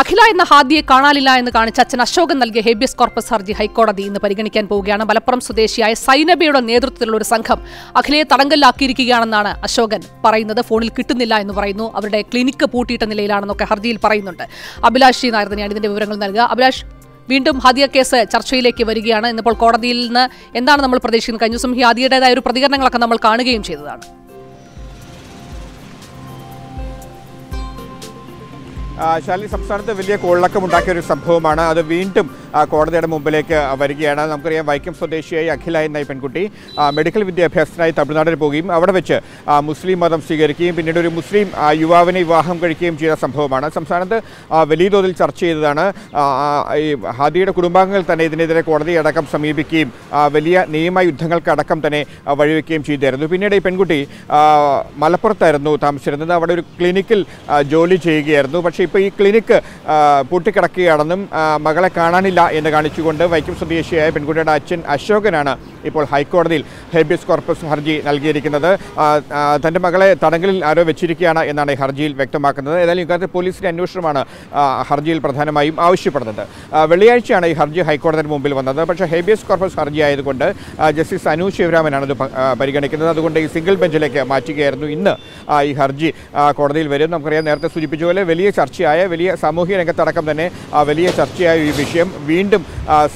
അഖില എന്ന ഹാദിയെ കാണാനില്ല എന്ന് കാണിച്ച് അച്ഛൻ അശോകൻ നൽകിയ ഹേബിയസ് കോർപ്പസ് ഹർജി ഹൈക്കോടതി ഇന്ന് പരിഗണിക്കാൻ പോവുകയാണ്. മലപ്പുറം സ്വദേശിയായ സൈനബയുടെ നേതൃത്വത്തിലുള്ള ഒരു സംഘം അഖിലയെ തടങ്കലിലാക്കിയിരിക്കുകയാണെന്നാണ് അശോകൻ പറയുന്നത്. ഫോണിൽ കിട്ടുന്നില്ല എന്ന് പറയുന്നു. അവരുടെ ക്ലിനിക്ക് പൂട്ടിയിട്ട നിലയിലാണെന്നൊക്കെ ഹർജിയിൽ പറയുന്നുണ്ട്. അഭിലാഷ് നായർ തന്നെയാണ് ഇതിന്റെ വിവരങ്ങൾ നൽകുക. അഭിലാഷ് വീണ്ടും ഹാദിയ കേസ് ചർച്ചയിലേക്ക് വരികയാണ്. ഇന്നിപ്പോൾ കോടതിയിൽ നിന്ന് എന്താണ് നമ്മൾ പ്രതീക്ഷിക്കുന്നത്? കഴിഞ്ഞ ദിവസം ഹാദിയുടേതായ ഒരു പ്രതികരണങ്ങളൊക്കെ നമ്മൾ കാണുകയും ചെയ്തതാണ്. ശാലിനി സംസ്ഥാനത്ത് വലിയ കോളിളക്കമുണ്ടാക്കിയ ഒരു സംഭവമാണ്. അത് വീണ്ടും കോടതിയുടെ മുമ്പിലേക്ക് വരികയാണ്. നമുക്കറിയാം വൈക്കം സ്വദേശിയായി അഖില എന്ന ഈ പെൺകുട്ടി മെഡിക്കൽ വിദ്യാഭ്യാസത്തിനായി തമിഴ്നാട്ടിൽ പോവുകയും അവിടെ വെച്ച് മുസ്ലിം മതം സ്വീകരിക്കുകയും പിന്നീട് ഒരു മുസ്ലിം യുവാവിനെ വിവാഹം കഴിക്കുകയും ചെയ്ത സംഭവമാണ്. സംസ്ഥാനത്ത് വലിയ തോതിൽ ചർച്ച ചെയ്തതാണ്. ഈ ഹാദിയുടെ കുടുംബാംഗങ്ങൾ തന്നെ ഇതിനെതിരെ കോടതിയെ അടക്കം സമീപിക്കുകയും വലിയ നിയമയുദ്ധങ്ങൾക്ക് അടക്കം തന്നെ വഴിവെക്കുകയും ചെയ്തായിരുന്നു പിന്നീട് ഈ പെൺകുട്ടി മലപ്പുറത്തായിരുന്നു താമസിച്ചിരുന്നത്. അവിടെ ഒരു ക്ലിനിക്കിൽ ജോലി ചെയ്യുകയായിരുന്നു. പക്ഷേ ഇപ്പോൾ ഈ ക്ലിനിക്ക് പൂട്ടിക്കിടക്കുകയാണെന്നും മകളെ കാണാനില്ല എന്ന് കാണിച്ചുകൊണ്ട് വൈക്കം സ്വദേശിയായ പെൺകുട്ടിയുടെ അച്ഛൻ അശോകനാണ് ഇപ്പോൾ ഹൈക്കോടതിയിൽ ഹേബിയസ് കോർപ്പസ് ഹർജി നൽകിയിരിക്കുന്നത്. തന്റെ മകളെ തടങ്കലിൽ ആരോ വെച്ചിരിക്കുകയാണ് എന്നാണ് ഈ ഹർജിയിൽ വ്യക്തമാക്കുന്നത്. ഏതായാലും ഇക്കാര്യത്തിൽ പോലീസിന്റെ അന്വേഷണമാണ് ഹർജിയിൽ പ്രധാനമായും ആവശ്യപ്പെടുന്നത്. വെള്ളിയാഴ്ചയാണ് ഈ ഹർജി ഹൈക്കോടതിയുടെ മുമ്പിൽ വന്നത്. പക്ഷേ ഹേബിയസ് കോർപ്പസ് ഹർജി ആയതുകൊണ്ട് ജസ്റ്റിസ് അനു ശിവരാമനാണ് ഇത് പരിഗണിക്കുന്നത്. അതുകൊണ്ട് ഈ സിംഗിൾ ബെഞ്ചിലേക്ക് മാറ്റുകയായിരുന്നു ഇന്ന് ഈ ഹർജി കോടതിയിൽ വരും. നമുക്കറിയാം നേരത്തെ സൂചിപ്പിച്ച പോലെ വലിയ ചർച്ചയായ വലിയ സാമൂഹ്യ രംഗത്തടക്കം തന്നെ വലിയ ചർച്ചയായ ഈ വിഷയം. വീണ്ടും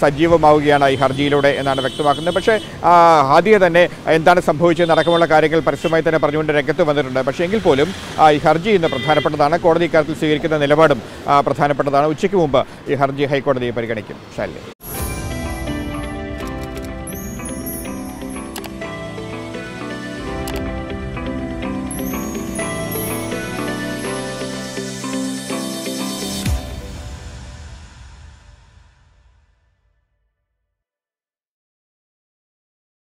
സജീവമാവുകയാണ് ഈ ഹർജിയിലൂടെ എന്നാണ് വ്യക്തമാക്കുന്നത്. പക്ഷേ ആദ്യ തന്നെ എന്താണ് സംഭവിച്ചത് അടക്കമുള്ള കാര്യങ്ങൾ പരസ്യമായി തന്നെ പറഞ്ഞുകൊണ്ട് രംഗത്ത് വന്നിട്ടുണ്ട്. പക്ഷേ എങ്കിൽ പോലും ഈ ഹർജി ഇന്ന് പ്രധാനപ്പെട്ടതാണ്. കോടതി ഇക്കാര്യത്തിൽ സ്വീകരിക്കുന്ന നിലപാടും പ്രധാനപ്പെട്ടതാണ്. ഉച്ചയ്ക്ക് മുമ്പ് ഈ ഹർജി ഹൈക്കോടതിയെ പരിഗണിക്കും. ശാലിനി.